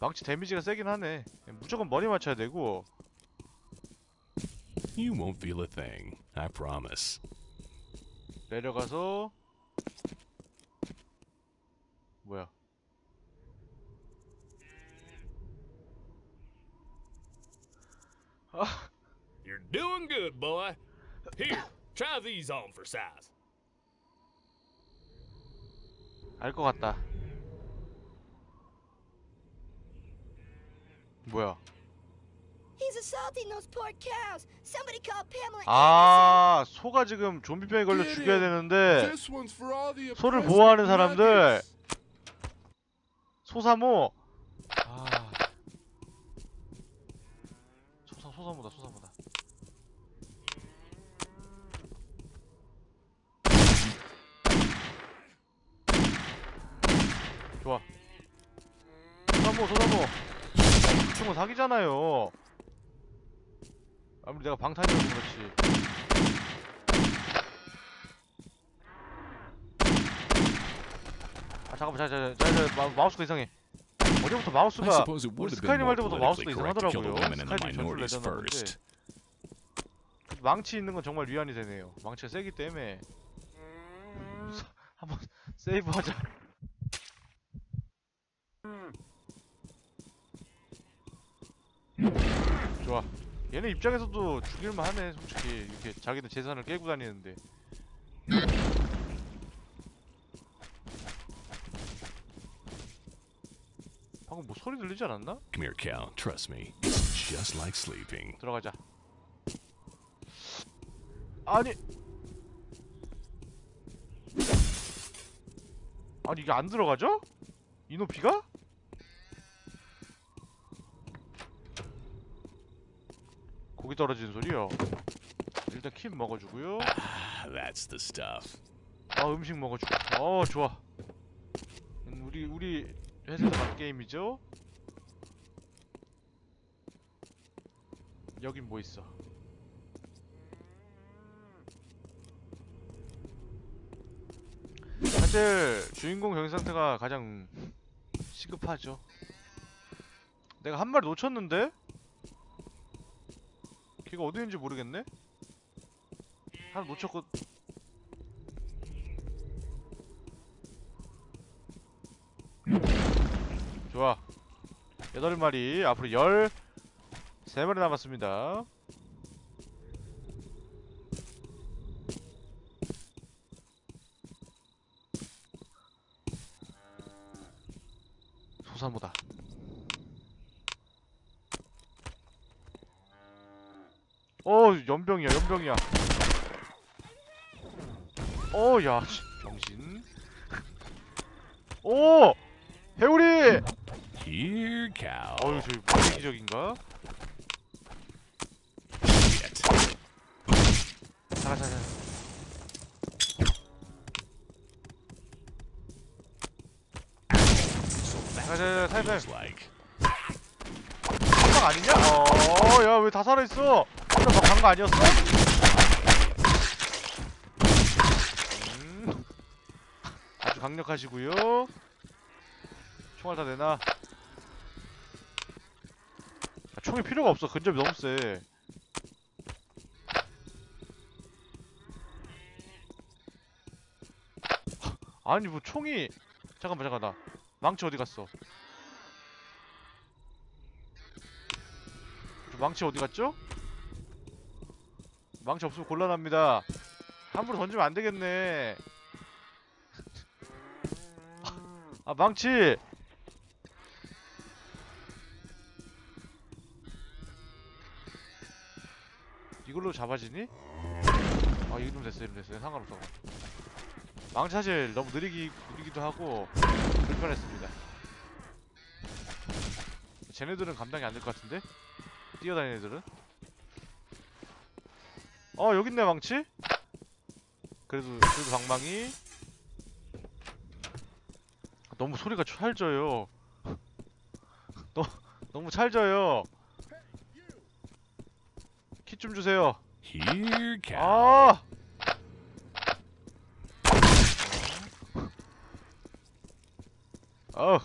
망치 데미지가 세긴 하네 무조건 머리 맞춰야 되고 You won't feel a thing. I promise. 내려가서 뭐야 You're doing good, boy. Here, try these on for size. 알 것 같다 뭐야 He's assaulting those poor cows. Somebody call Pamela 아 소가 지금 좀비병에 걸려 죽여야 되는데 소를 보호하는 사람들. 소사모 아 소사 소사모다 소사모다 좋아 소사모 소사모 이 친구 사기잖아요. 아무리 내가 방탄이라서 그렇지. 아 잠깐만 자자자 자, 마우스가 이상해. 어제부터 마우스가 우리 스카이님 할 때부터 마우스가 이상하더라고요. 스카이님 전술 minorities 레전드 하는데. first. 망치 있는 건 정말 위안이 되네요. 망치가 세기 때문에. 한번 세이브하자 좋아 얘네 입장에서도 죽일만 하네 솔직히 이렇게 자기들 재산을 깨고 다니는데 방금 뭐 소리 들리지 않았나? Come here, Cal. Trust me. It's just like sleeping. 들어가자. 아니. 아니 이게 안 들어가죠? 이 높이가? 고기 떨어지는 소리요. 일단 킴 먹어주고요. Ah, that's the stuff. 아 음식 먹어주고. 어 좋아. 음, 우리 우리 회사에서 만 게임이죠? 여긴 뭐 있어? 사실 주인공 경기 상태가 가장 시급하죠. 내가 한 마리 놓쳤는데? 걔가 어디 있는지 모르겠네? 하나 놓쳤고. 좋아. 여덟 마리 앞으로 열 세 마리 남았습니다. 소사모다 어 연병이야 연병이야 어야 병신 오 Here, Cal. 어휴 저기 무슨 기적인가? Shit. 자가 자가 So 자가 that's 자가 what 살살 like. 아니냐? 어야 왜 다 살아있어 간 거 아니었어? 음. 아주 강력하시고요. 총알 다 내놔. 아, 총이 필요가 없어. 근접이 너무 세. 아니 뭐 총이. 잠깐만 잠깐 나 망치 어디 갔어? 저 망치 어디 갔죠? 망치 없으면 곤란합니다. 함부로 던지면 안 되겠네. 아 망치! 이걸로 잡아지니? 아 이름 됐어 이름 됐어. 상관없어. 망치 사실 너무 느리기, 느리기도 하고 불편했습니다. 쟤네들은 감당이 안 될 것 같은데? 뛰어다니는 애들은? 어 여기 있네 망치? 그래도 그래도 방망이 너무 소리가 찰져요 너, 너무 찰져요 키 좀 주세요 Here, Cal. 아! 어우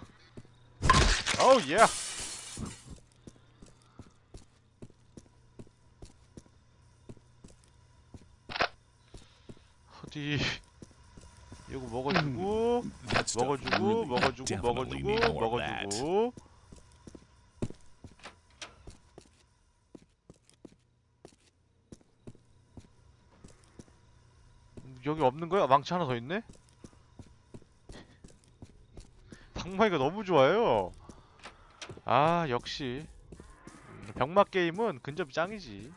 어우 예 어디 이거 먹어주고 stuff 먹어주고 먹어주고 먹어주고. 먹어주고 여기 없는 거야? 망치 하나 더 있네? 방망이가 너무 좋아요 아 역시 음, 병맛 게임은 근접이 짱이지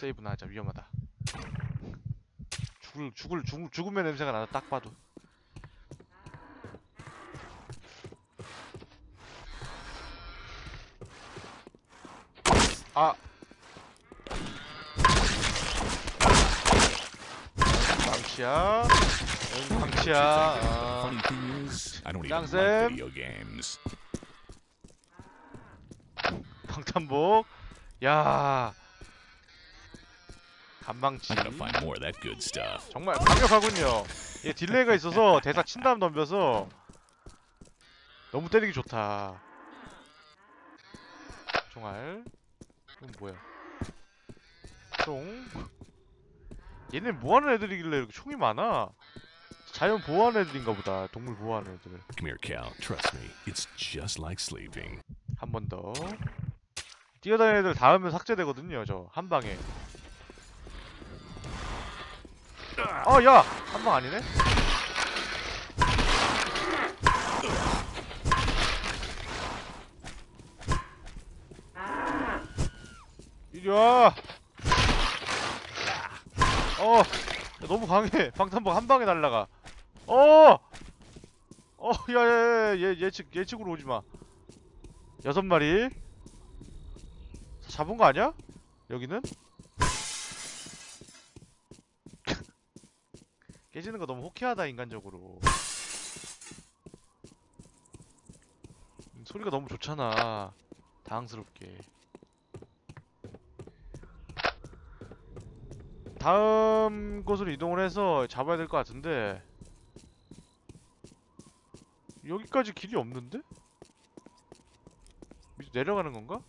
세이브나 하자 위험하다 죽을 죽을 죽, 죽음의 냄새가 나다 딱 봐도 아 방치야 응 방치야 아, games. 방탄복 야 간망치 I gotta find more of that good stuff. 정말 강력하군요. 이게 딜레이가 있어서 대사 친 다음 덤벼서 너무 때리기 좋다. 총알. 이건 뭐야? 총. 얘네 뭐하는 애들이길래 이렇게 총이 많아? 자연 보호하는 애들인가 보다. 동물 보호하는 애들. Come here, Cal. Trust me, it's just like sleeping. 한 번 더. 뛰어다니는 애들 닿으면 삭제되거든요. 저 한 방에. 아, 야, 한 방 아니네. 이리 와. 어, 야, 너무 강해. 방탄복 한 방에 날라가. 어, 어, 야, 야, 야, 얘 예측 예측으로 오지 마. 여섯 마리. 잡은 거 아니야? 여기는? 깨지는 거 너무 호쾌하다 인간적으로. 음, 소리가 너무 좋잖아. 당황스럽게. 다음 곳으로 이동을 해서 잡아야 될 것 같은데 여기까지 길이 없는데? 내려가는 건가?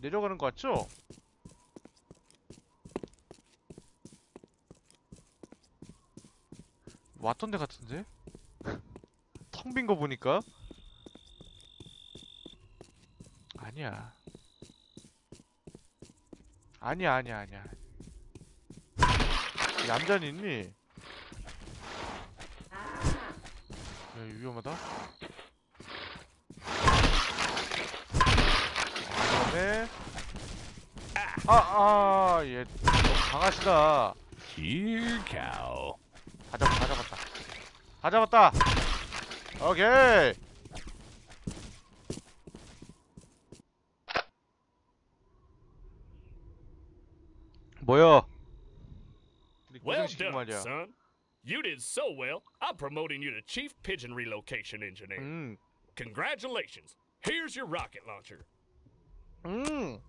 내려가는 거 같죠? 왔던 데 같은데? 텅 빈 거 보니까 아니야 아니야 아니야 아니야 얌전히 있니? 야 위험하다 그다음에 아아 얘 너무 강하시다 Here, Cal. 다 잡았다 다 잡았다 다 잡았다 오케이 뭐야 우리 Well 고생시키고 done, 말이야 son. You did so well. I'm promoting you to Chief Pigeon Relocation Engineer. 음, Congratulations. Here's your rocket launcher. 음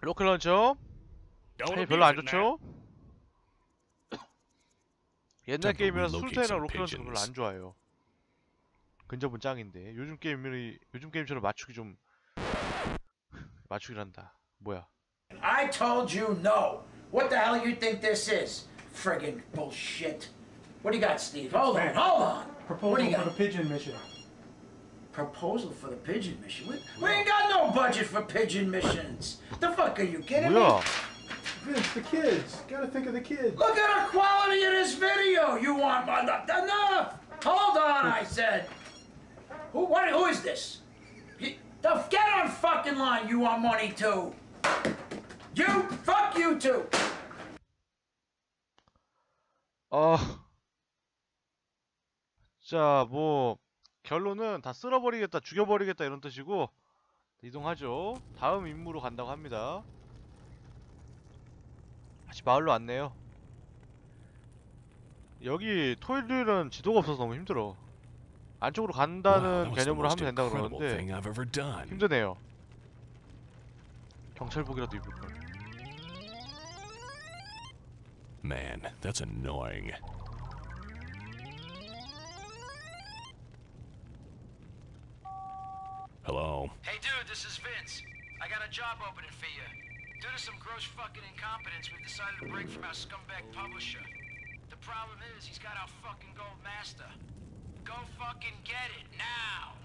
로켓 런처 Don't 차이 abuse 별로 안 it now. 좋죠? 옛날 게임이라서 술탄이랑 some 로켓 런처 별로. 안 좋아해요 근접은 짱인데 요즘 게임이 요즘 게임처럼 맞추기 좀 맞추기란다 뭐야 I told you no. What the hell you think this is? Friggin' bullshit. What do you got, Steve? Hold on, hold on. what do Proposal you for got? the pigeon mission. Proposal for the pigeon mission? We, we ain't got no budget for pigeon missions. The fuck are you kidding 뭐야 me? Vince, the kids. Gotta think of the kids. Look at the quality of this video. You want enough? Enough. Hold on, I said. Who? What? Who is this? You, the, get on fucking line. You want money too? You? Fuck you too. 어. 자, 뭐 결론은 다 쓸어버리겠다, 죽여버리겠다 이런 뜻이고 이동하죠. 다음 임무로 간다고 합니다. 다시 마을로 왔네요. 여기 토요일은 지도가 없어서 너무 힘들어. 안쪽으로 Wow, 간다는 the 개념으로 하면 된다 그러는데. 힘드네요. 경찰복이라도 입을 걸. Man, that's annoying. Hello. Hey, dude, this is Vince. I got a job opening for you. Due to some gross fucking incompetence, we've decided to break from our scumbag publisher. The problem is, he's got our fucking gold master. Go fucking get it now.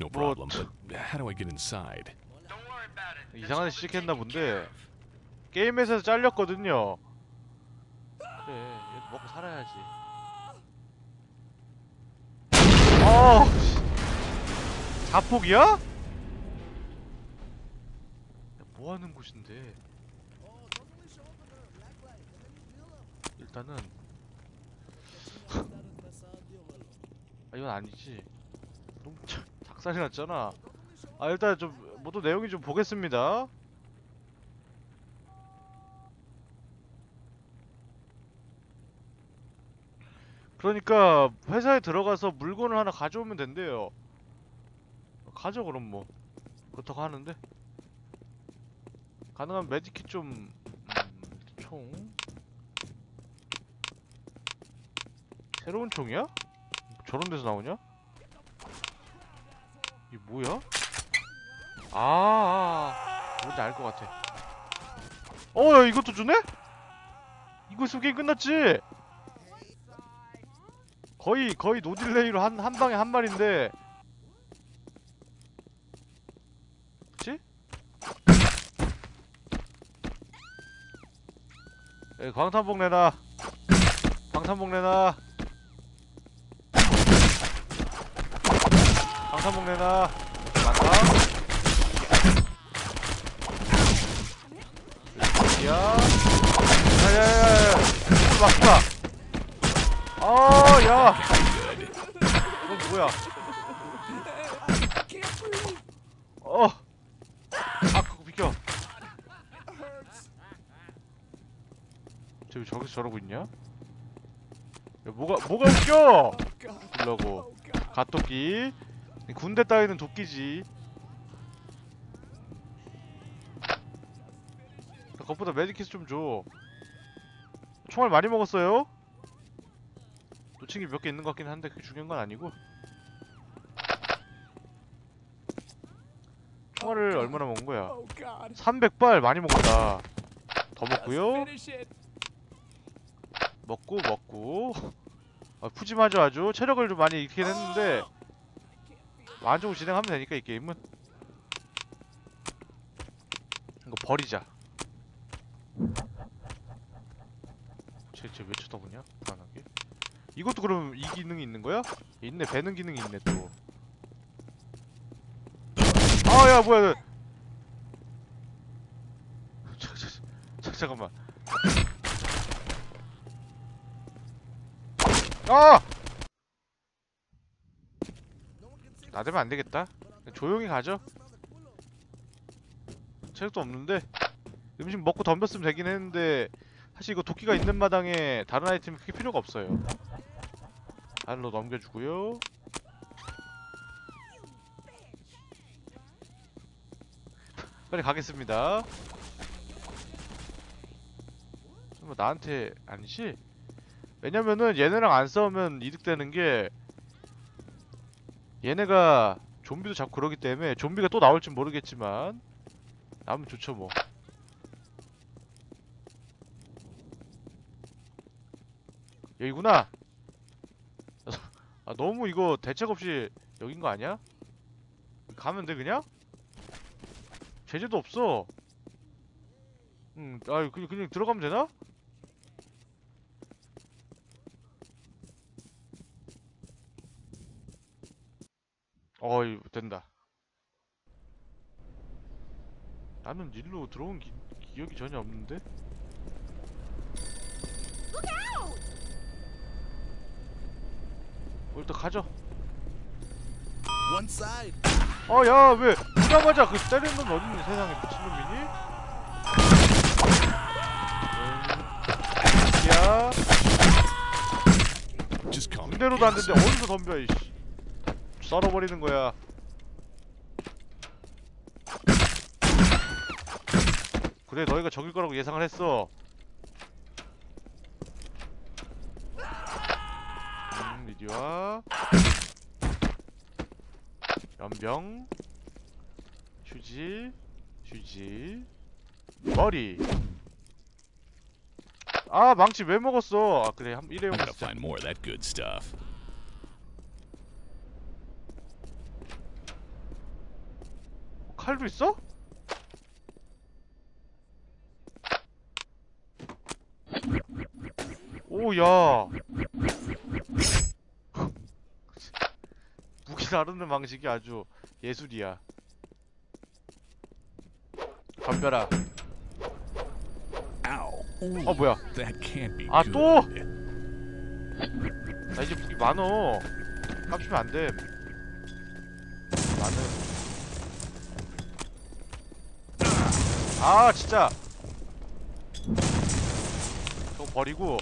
No problem, but how do I get inside? Don't worry about it. 이상한 care 본데. 게임에서 잘렸거든요. 그래, 얘도 먹고 살아야지. 어, 씨. 자폭이야? 야, 뭐 하는 곳인데? 일단은 아, 이건 아니지. 너무 작- 작살이 났잖아. 아 일단 좀 모두 내용이 좀 보겠습니다. 그러니까 회사에 들어가서 물건을 하나 가져오면 된대요. 가져 그럼 뭐 그렇다고 하는데 가능한 medikit 좀 음, 총. 새로운 총이야? 저런 데서 나오냐? 이 뭐야? 아, 아, 아. 뭔지 알 것 같아. 어, 야, 이것도 주네? 이거 있으면 게임 끝났지? 거의, 거의 no delay로 한, 한 방에 한 마리인데. 에, 광탄복 내놔. 광탄복 내놔. 광탄복 내놔. 많다. 야. 야야야야. 이걸 막구나. 아, 야. 이건 뭐야? 어. 아, 그거 비켜. 쟤왜 저기서 저러고 있냐? 야, 뭐가 뭐가 웃겨? 그러고 갓도끼. 군대 따위는 도끼지. 그것보다 매직키스 좀 줘. 총알 많이 먹었어요? 놓친 게 몇 개 있는 것 같긴 한데 그게 중요한 건 아니고. 총알을 얼마나 먹은 거야? 300발 많이 먹었다. 더 먹고요. 먹고 먹고. 아, 푸짐하죠 아주. 체력을 좀 많이 잃긴 했는데 만족을 진행하면 되니까 이 게임은. 이거 버리자. 쟤쟤 왜 쳐다보냐? 불안하게. 이것도 그럼 이 기능이 있는 거야? 있네 배는 기능이 있네 또. 아 야 뭐야? 자, 자, 자, 잠깐만. 아! 나대면 안 되겠다. 조용히 가죠. 체력도 없는데 음식 먹고 덤볐으면 되긴 했는데 사실 이거 도끼가 있는 마당에 다른 아이템이 크게 필요가 없어요. 알로 넘겨주고요. 빨리 가겠습니다. 설마 나한테 아니지? 왜냐면은 얘네랑 안 싸우면 이득되는 게 얘네가 좀비도 잡고 그러기 때문에 좀비가 또 나올진 모르겠지만 나오면 좋죠 뭐. 여기구나. 아 너무 이거 대책 없이 여긴 거 아니야? 가면 돼 그냥? 제재도 없어. 응, 아 그냥 그냥 들어가면 되나? 어이 된다. 나는 일로 들어온 기, 기억이 전혀 없는데? 어, 일단 가죠. One side. 어, 야, 왜, 보자마자 그 때리는 놈 어딨니, 세상에 미친놈이니? 음, 야. 군대로도 안 되는데 어디서 덤벼, 이씨. 다 썰어버리는 거야. 그래, 너희가 적일 거라고 예상을 했어. 음, 리디와. 연병. 휴지. 휴지 머리 아 망치 왜 먹었어 아 그래 한 일회용 I'm gonna 진짜 find more of that good stuff. 칼도 있어? 오야 무기 다루는 방식이 아주 예술이야 덤벼라. 어 뭐야 아. 또? 나 이제 무기 많어 깝치면 안돼 많은 아 진짜. 저거 버리고.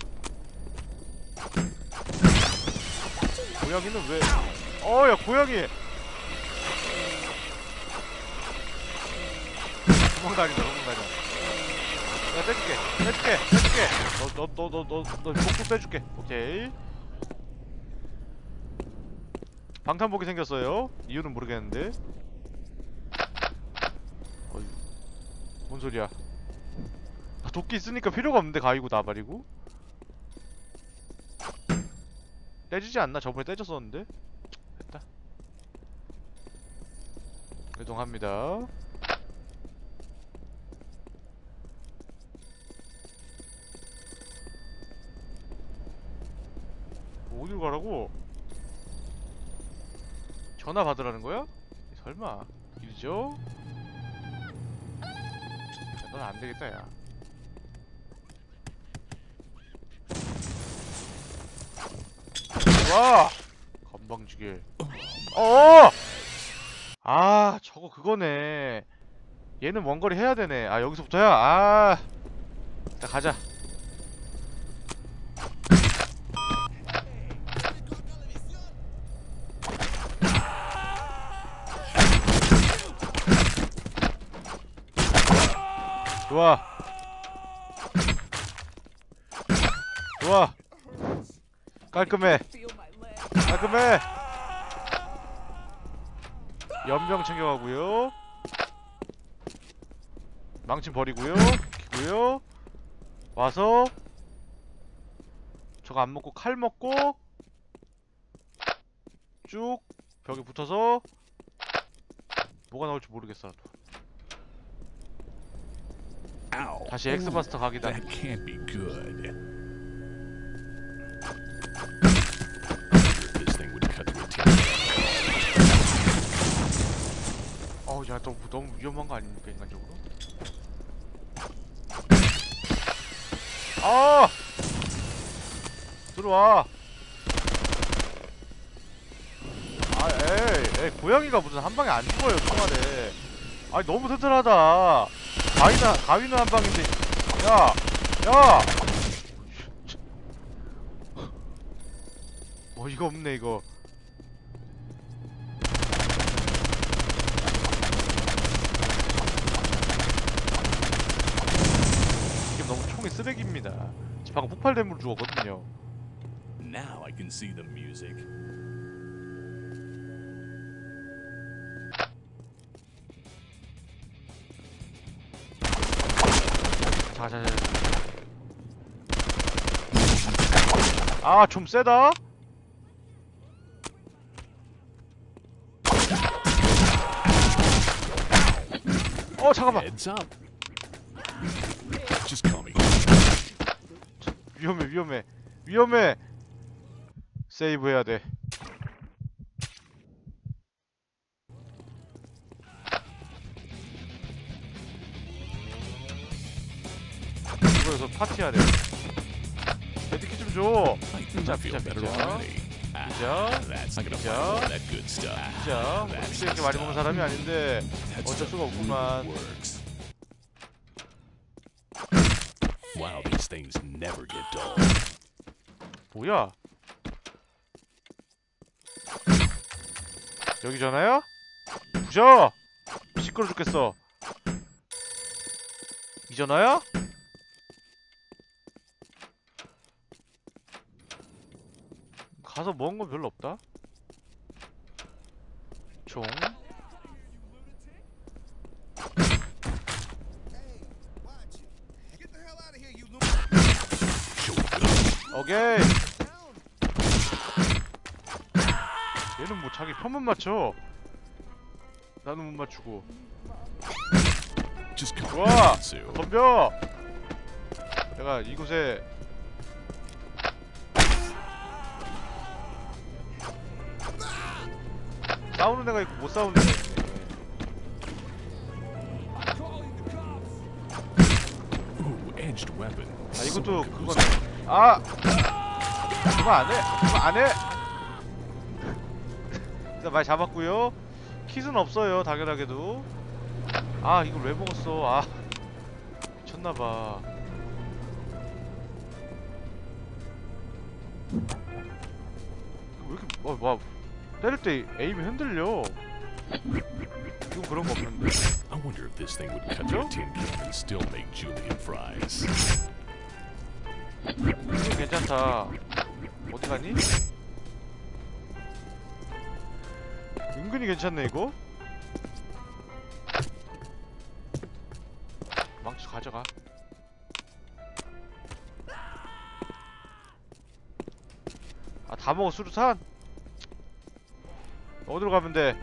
고양이는 왜? 어야 고양이. 도망다닌다 도망다녀 내가 떼줄게 떼줄게 떼줄게. 너 너 너 너너 목도 떼줄게. 오케이. 방탄복이 생겼어요. 이유는 모르겠는데 어이 뭔 소리야? 아, 도끼 있으니까 필요가 없는데 가위고 나발이고. 떼지지 않나? 저번에 떼졌었는데? 됐다. 이동합니다. 어디로 가라고? 전화 받으라는 거야? 설마. 일이죠? 넌 안 되겠다 야. 와 건방지게. 어! 아 저거 그거네. 얘는 원거리 해야 되네. 아 여기서부터야. 아. 자 가자. 좋아. 좋아. 깔끔해. 깔끔해. 연병 챙겨가고요. 망친 버리고요. 기고요. 와서 저거 안 먹고 칼 먹고 쭉 벽에 붙어서 뭐가 나올지 모르겠어. 다시 엑스마스터 각이다. That can't be good. This thing would cut through a tin. 어우 야 너무 너무 위험한 거 아닙니까 인간적으로? 아 들어와. 아 에이 에이 고양이가 무슨 한 방에 안 죽어요 총알에. 아니 너무 튼튼하다. 가위는 가위는 한 방인데. 야 야. 어이가 없네 이거. 이게 너무 총이 쓰레기입니다. 지금 방금 폭발된 물 죽었거든요. Now I can see the music. 자, 자, 자. 아, 좀 세다. 어, 잠깐만. 위험해, 위험해. 위험해. 세이브 해야 돼. 파티하래. 메디키 좀 줘. Ah, all that good stuff. 진짜 That's 혹시 이렇게 많이 먹는. 사람이 아닌데 어쩔 수가 없구만. works. Wow, these things never get dull. 뭐야? 여기 전화야? 부셔! 시끄러 죽겠어. 이 전화야? 가서 먹은 건 별로 없다? 총 오케이. 얘는 뭐 자기 편만 맞춰. 나는 못 맞추고. 좋아. 덤벼. 내가 이곳에 싸우는 애가 있고 못 싸우는 애가 있네. 아 이것도. 그거네. 아! 그거 안해! 그거 안해! 일단 많이 잡았고요. 킷은 없어요 당연하게도. 아 이걸 왜 먹었어? 아 미쳤나봐. 왜 이렇게 어, 와 때릴 때 에임이 흔들려 이건 그런 거 없는데 I wonder if this thing would cut a tin can and still make julienne fries. 이거 괜찮다. 어디 가니? 은근히 괜찮네 이거. 망치 가져가. 아 다 먹어 수류탄? 어디로 가면 돼?